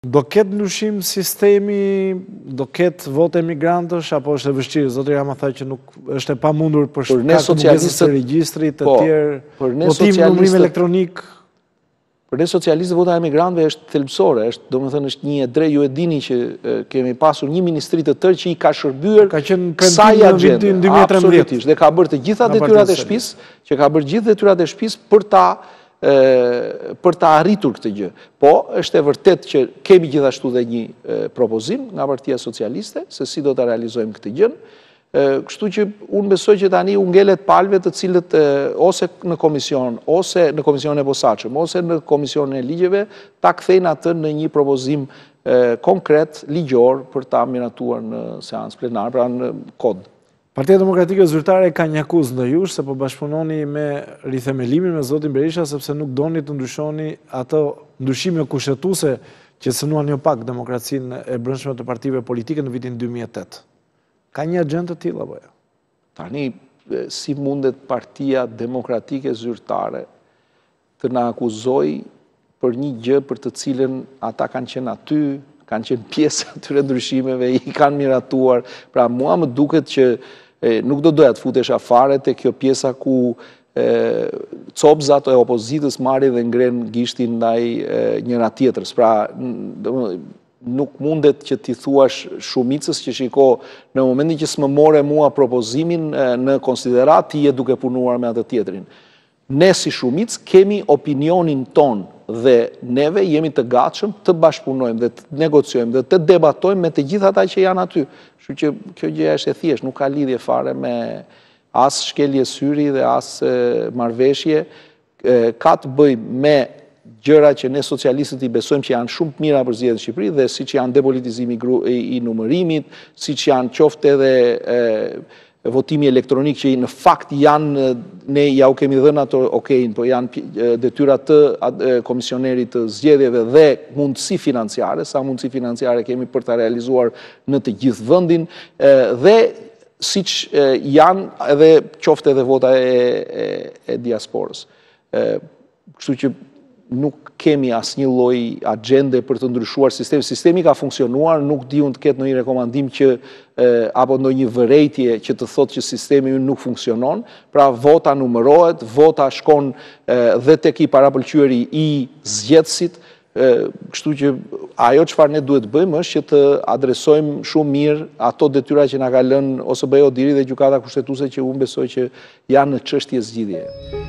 Do ketë ndryshim sistemi, do ketë vota emigrantësh, apo është e vështirë? Zoti Rama tha që nuk është e pamundur për shkak të mungesës së regjistrit të po, tjerë, për ne socialistët, elektronik. Për ne socialistët vota e emigrantëve është thelbësore, është domethënë është një e drejtë ju e dini që kemi pasur një ministri të tërë që i ka shërbyer kësaj agjende ka qenë 2013 dhe ka bërë të gjitha detyrat e shtëpisë, që ka bërë gjithë detyrat e shtëpisë për ta për ta arritur këtë gjë. Po, është e vërtetë që kemi gjithashtu dhe një propozim nga partia socialiste, se si do ta realizojmë këtë gjënë, kështu që unë besoj që tani u ngelet palëve të cilët ose në komision, ose në komisionin e posaçëm, ose në komisionin e ligjeve, ta kthejnë atë në një propozim konkret, ligjor, për ta miratuar në seancë plenare, pra në kod. Partia Demokratike Zyrtare ka një akuzë ndaj jush se po bashkëpunoni me rithemelimin me zotin Berisha sepse nuk doni të ndryshoni ato ndryshime kushtetuese që cënuan jo pak demokracinë e brendshme të partive politike në vitin 2008. Ka një agjendë të tillë apo jo? Jo. Tani si mundet Partia Demokratike Zyrtare të na akuzojë për një gjë për të cilën ata kanë qenë aty, kanë qenë pjesë e atyre ndryshimeve, i kanë miratuar. Pra mua më duket që e, nuk do doja të futesha fare te kjo pjesa ku e, copzat e opozitës marrin dhe ngrenë gishtin ndaj e, njëra tjetrës. Pra nuk mundet që t'i thuash shumicës që shiko në momentin që s'më more mua propozimin në konsideratë ti je duke punuar me atë tjetrin. Ne si shumicë kemi opinionin tonë dhe neve jemi të gatshëm të bashkëpunojmë dhe të negociojmë dhe të debatojmë me të gjithë ata që janë aty. Kështu që kjo gjëja është e thjeshtë, nuk ka lidhje fare me as shkelje syri dhe as marrëveshje, ka të bëjë me gjëra që ne socialistët i besojmë që janë shumë të mira për zgjedhjet në Shqipëri dhe siç janë depolitizimi i numërimit, siç janë qoftë edhe votimi elektronik që në fakt janë, ne ua kemi dhënë ato okejin, po janë detyra të komisionerit të zgjedhjeve dhe mundësi financiare, sa mundësi financiare kemi për ta realizuar në të gjithë vendin, dhe siç janë edhe qoftë edhe vota e diasporës. Kështu që nuk kemi asnjë lloj agjende për të ndryshuar sistemin. Sistemi ka funksionuar, nuk di unë të ketë ndonjë rekomandim që apo ndonjë vërejtje që të thotë që sistemi nuk funksionon. Pra vota numërohet, vota shkon dhe tek i parapëlqyeri i zgjedhësit, Kështu që ajo çfarë ne duhet të bëjmë është që të adresojmë shumë mirë ato detyra që na ka lënë OSBE ODIHR-i dhe Gjykata Kushtetuese që unë besoj që janë në çështje zgjidhjeje.